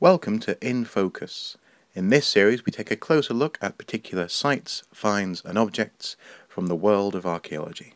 Welcome to In Focus. In this series, we take a closer look at particular sites, finds, and objects from the world of archaeology.